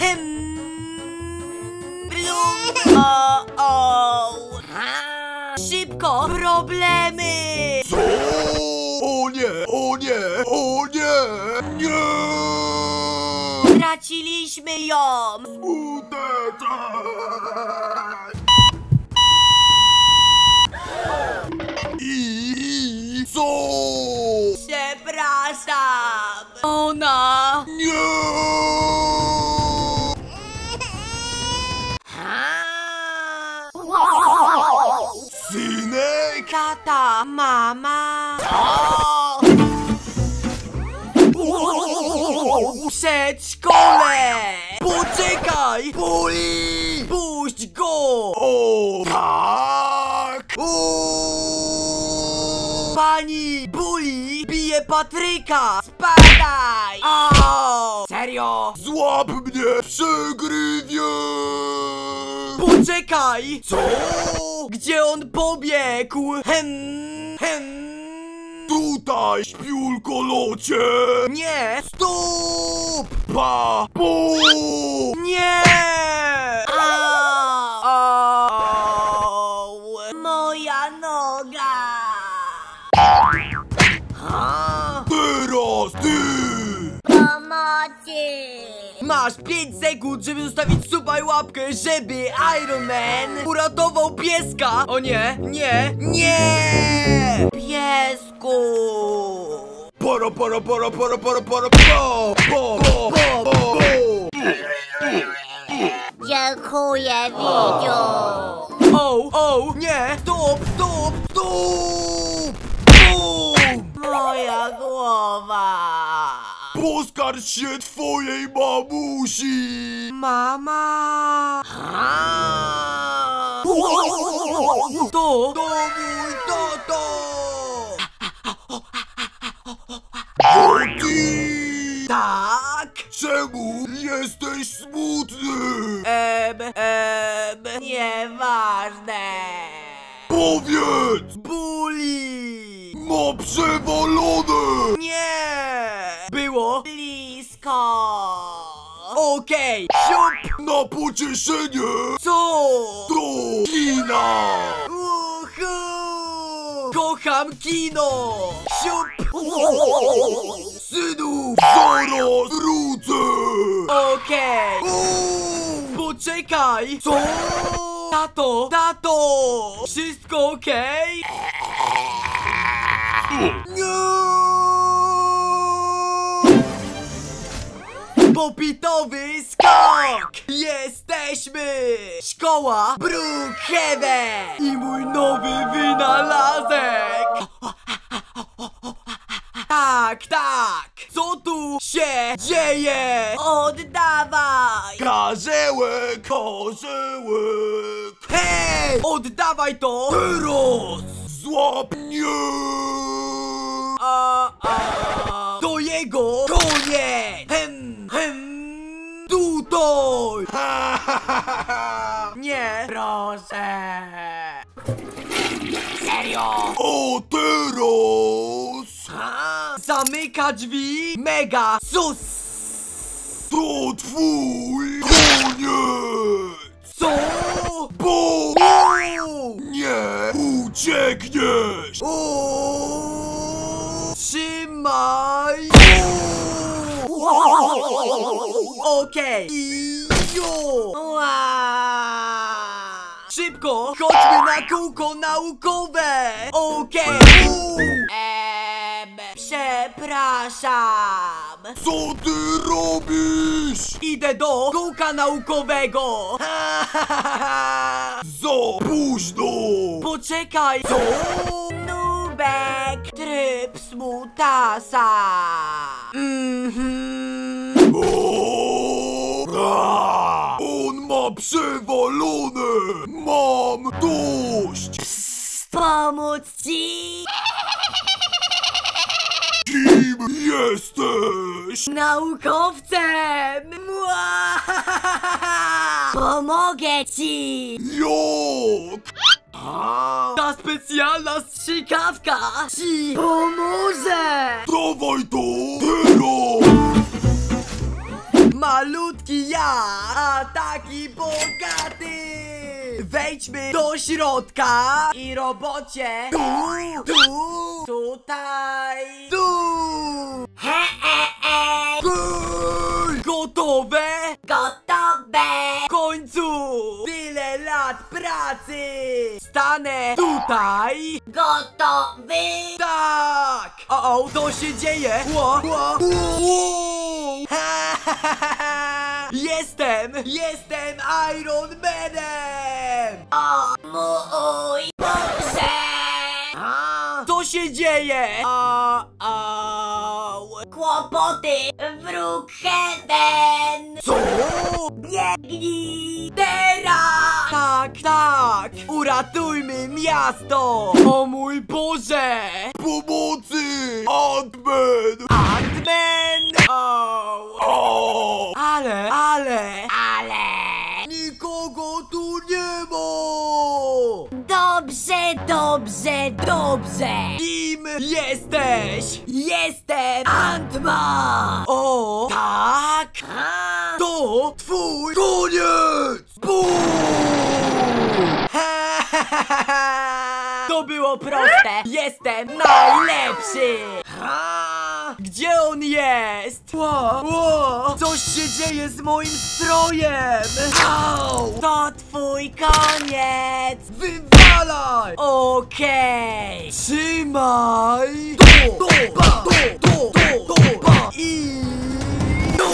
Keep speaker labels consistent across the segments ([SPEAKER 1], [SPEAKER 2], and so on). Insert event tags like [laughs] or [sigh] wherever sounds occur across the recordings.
[SPEAKER 1] Hem. Blum. O, o. Ha. Szybko, problemy.
[SPEAKER 2] Co? O nie, o nie, o nie! Nie!
[SPEAKER 1] Straciliśmy ją. Tata, mama. Przedszkole! Poczekaj!
[SPEAKER 2] Boli!
[SPEAKER 1] Puść go!
[SPEAKER 2] O tak!
[SPEAKER 1] Pani Buli bije Patryka! Spadaj! O! Serio?
[SPEAKER 2] Złap mnie, przegrywie!
[SPEAKER 1] Poczekaj! Co? Gdzie on pobiegł? Hem, hem.
[SPEAKER 2] Tutaj, śpiulko locie!
[SPEAKER 1] Nie! Stóp!
[SPEAKER 2] Pa! Pu!
[SPEAKER 1] Nie! Au! Moja noga! Ha?
[SPEAKER 2] Teraz ty!
[SPEAKER 1] Masz 5 sekund, żeby zostawić suba i łapkę, żeby Iron Man uratował pieska! O nie, nie, nie! Piesku!
[SPEAKER 2] Para, para, para, para, para, para, pa! Pa! Pa! Pa! pa.
[SPEAKER 3] Dziękuję, Widziu.
[SPEAKER 1] O, o, nie! Stop, stop, stop!
[SPEAKER 2] Poskarż się twojej mamusi!
[SPEAKER 1] Mama! To! To mój tato!
[SPEAKER 2] Ty!
[SPEAKER 1] Tak?
[SPEAKER 2] Czemu jesteś smutny?
[SPEAKER 1] Em, em, nieważne!
[SPEAKER 2] Powiedz!
[SPEAKER 1] Buli!
[SPEAKER 2] Ma przewalone!
[SPEAKER 1] Nie! Było blisko! Okej, siup!
[SPEAKER 2] Na pocieszenie!
[SPEAKER 1] Co?
[SPEAKER 2] Do kina!
[SPEAKER 1] Uhu! Kocham kino! Siup!
[SPEAKER 2] Synu, zaraz wrócę!
[SPEAKER 1] Okej! Poczekaj! Co? Tato! Tato! Wszystko okej? Nie! Popitowy skok! Jesteśmy! Szkoła Brookhaven! I mój nowy wynalazek! Tak, tak! Co tu się dzieje? Oddawaj!
[SPEAKER 2] Karzełek, karzełek!
[SPEAKER 1] Hej! Oddawaj to! Teraz!
[SPEAKER 2] Złap mnie!
[SPEAKER 1] A, a, to jego koniec!
[SPEAKER 2] Ha, ha, ha, ha, ha.
[SPEAKER 1] Nie! Proszę! Serio?
[SPEAKER 2] O teraz!
[SPEAKER 1] A, zamyka drzwi! Mega sus!
[SPEAKER 2] To twój koniec!
[SPEAKER 1] Co?
[SPEAKER 2] Bo nie uciekniesz!
[SPEAKER 1] O! Trzymaj! Okej! I Ła! Szybko! Chodźmy na kółko naukowe! Okej! Em, przepraszam!
[SPEAKER 2] Co ty robisz?
[SPEAKER 1] Idę do kółka naukowego! [laughs]
[SPEAKER 2] Za późno!
[SPEAKER 1] Poczekaj! Co? Nubek! Tryb smutasa! Mhm.
[SPEAKER 2] O! A! Przewalone! Mam dość!
[SPEAKER 1] Pomóc ci?
[SPEAKER 2] Kim jesteś?
[SPEAKER 1] Naukowcem! Mua! Pomogę ci!
[SPEAKER 2] Jak?
[SPEAKER 1] Ta specjalna strzykawka ci pomoże!
[SPEAKER 2] Dawaj to! Teraz!
[SPEAKER 1] Taki ja, a taki bogaty. Wejdźmy do środka i robocie. Tu, tu, tutaj, tu.
[SPEAKER 3] He, e, e,
[SPEAKER 1] Ej, Gotowe?
[SPEAKER 3] gotowe.
[SPEAKER 1] W końcu! Tyle lat pracy! Stanę tutaj!
[SPEAKER 3] Gotowy.
[SPEAKER 1] Tak! O, o, to się dzieje! Ło, ło, ło. Ha, ha, ha, ha. Jestem! Jestem Iron Manem!
[SPEAKER 3] O mój Boże.
[SPEAKER 1] A, co się dzieje? A, au.
[SPEAKER 3] Kłopoty. Wróg Heaven.
[SPEAKER 1] Co?
[SPEAKER 3] Biegnij.
[SPEAKER 1] Teraz! Tak, tak! Uratujmy miasto! O mój Boże!
[SPEAKER 2] Pomocy! Ant-Man!
[SPEAKER 1] Ant-Man! Au. Ale, ale, nikogo tu nie ma!
[SPEAKER 3] Dobrze, dobrze, dobrze.
[SPEAKER 1] Kim jesteś?
[SPEAKER 3] Jestem Antman.
[SPEAKER 1] O, tak?
[SPEAKER 3] A,
[SPEAKER 1] To twój koniec! Bum! [laughs] To było proste! Jestem najlepszy! Ha! Gdzie on jest? Ło, ło, coś się dzieje z moim strojem! Au! To twój koniec! Wywalaj! Okej! Trzymaj! Do, do, ba, do, do, do, do, ba i... Do!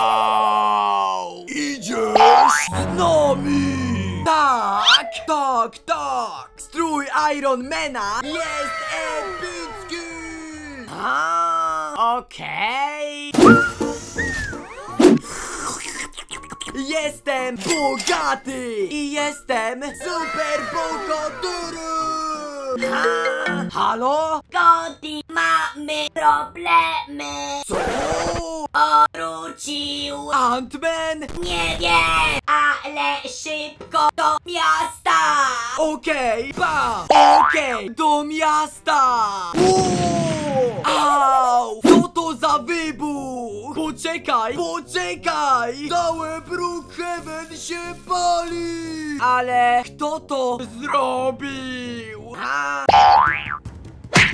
[SPEAKER 2] Au! Idziesz?
[SPEAKER 1] Z nami! Tak, tak, tak! Strój Ironmana jest epicki! A, okej. Jestem bogaty! I jestem super bogatyry! Ha, halo?
[SPEAKER 3] Cody, mamy problemy.
[SPEAKER 1] Co?
[SPEAKER 3] Wrócił.
[SPEAKER 1] Ant-Man?
[SPEAKER 3] Nie wiem, ale szybko do miasta.
[SPEAKER 1] Okej, pa! Okej, do miasta! Uuu! Au! Za wybuch? Poczekaj, poczekaj! Cały Brookhaven się pali! Ale kto to zrobił? A,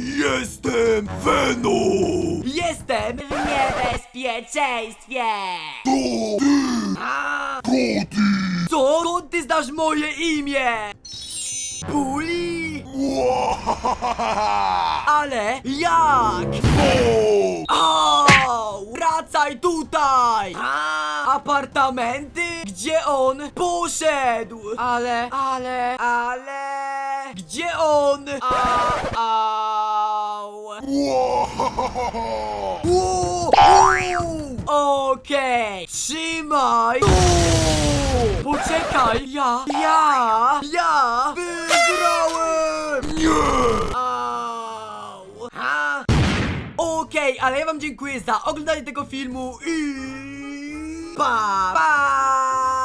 [SPEAKER 2] Jestem Venom!
[SPEAKER 1] jestem w niebezpieczeństwie!
[SPEAKER 2] To ty!
[SPEAKER 1] A, co? Skąd ty znasz moje imię?
[SPEAKER 2] Łahahaha!
[SPEAKER 1] Ale jak?
[SPEAKER 2] O!
[SPEAKER 1] Wracaj tutaj! A, apartamenty? Gdzie on poszedł? Ale, ale, ale... Gdzie on? A, au! Uu. Okej, trzymaj! Tu. Poczekaj, ja, ja, ja wygrałem!
[SPEAKER 2] Nie!
[SPEAKER 1] Au! Ha? Okej, ale ja wam dziękuję za oglądanie tego filmu i... Pa! Pa!